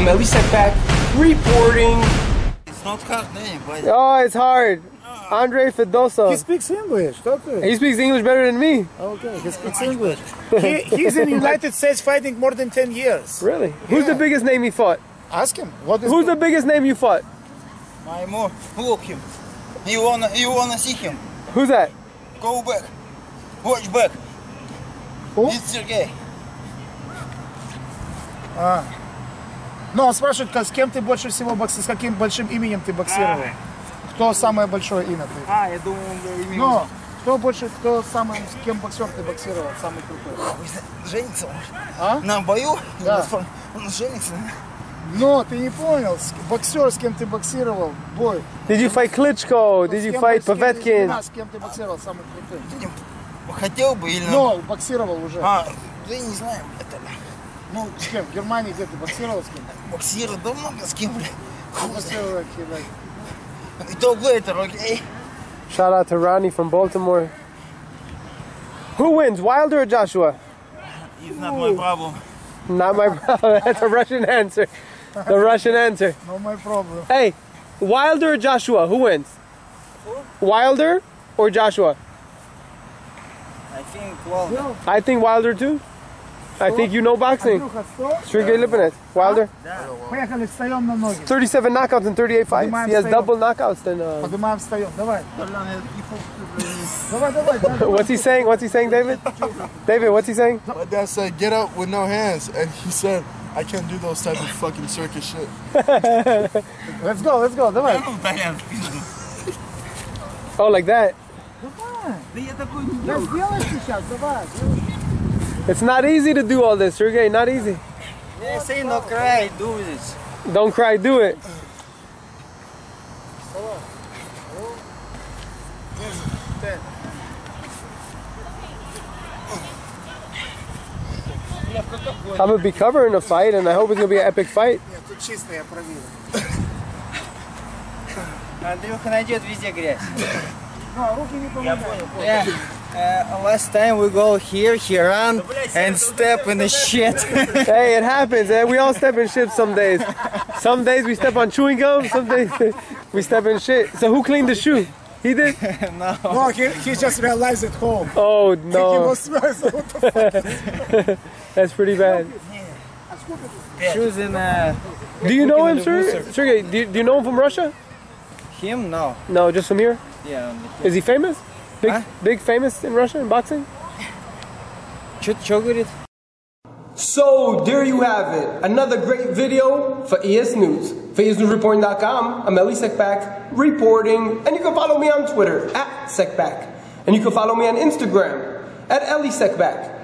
I'm Elie Seckbach reporting. It's not hard name, but Oh, it's hard. Ah. Andrey Fedosov. He speaks English, don't you? He speaks English better than me. Okay, he speaks English. he, he's in the United States fighting more than 10 years. Really? Who's the biggest name he fought? Ask him. What is Who's the biggest name you fought? my more look him. You wanna you wanna see him? Who's that? Go back. Watch back. Who? It's Sergey. Ah. Ну, он спрашивает, как- с кем ты больше всего боксировал, с каким большим именем ты боксировал? Кто самое большое имя ты? А, я думал, он имел. Ну, кто больше, кто самый, с кем боксер ты боксировал, самый крутой? Женится может? А? На бою? Да. Он женится. Но ты не понял, с- боксер, с кем ты боксировал, бой. Did you fight Klitschko? Did you fight Povetkin? С кем ты боксировал, самый крутой? Хотел бы или... Но, боксировал уже. А, да я не знаю. Это... Ну, С кем? В Германии где ты боксировал с кем? боксировал да много с кем, блядь. Боксировал, кидать. И то Глейтер, окей? Shout out to Ronnie from Baltimore. Who wins, Wilder or Joshua? It's not my problem. Not my problem. That's a Russian answer. The Russian answer. No my problem. Hey, Wilder or Joshua? Who wins? Wilder or Joshua? I think, well, I think Wilder too. I think you know boxing. Андрюха, что? Sergey Lipinets. Wilder. Поехали, встаем на ноги. 37 knockouts in 38 fights. Поднимаем, He has встаем. double knockouts than. Uh, Поднимаем, встаем. Давай. Давай, давай, давай. what's he saying? What's he saying, David? David, what's he saying? My dad said, get up with no hands. And he said, I can't do those type of fucking circus shit. Let's go, let's go, давай. ну, итальянский. Oh, like that. Да я такой не Да сделай сейчас, давай. It's not easy to do all this, Sergey. Not easy. They say no cry, do this. Don't cry, do it. I'm gonna be covering the fight, and I hope it's gonna be an epic fight. Нет, тут чисто, я проверил. Андрюха найдет везде грязь. Ну, а Uh, last time we go here, Hiran, and step in the shit. hey, it happens, eh? We all step in shit some days. Some days we step on chewing gum, some days we step in shit. So who cleaned the shoe? He did? no. No, he, he just realized at home. Oh, no. That's pretty bad. Shoes in... Uh, do you know him, sir? Sergey, do, do you know him from Russia? Him? No. No, just from here? Yeah. Is he famous? Big, huh? big famous in Russia in boxing? So there you have it, another great video for ES News. For ESNewsReporting.com, I'm Elie Seckbach reporting, and you can follow me on Twitter, at Seckbach. And you can follow me on Instagram, at Elie Seckbach.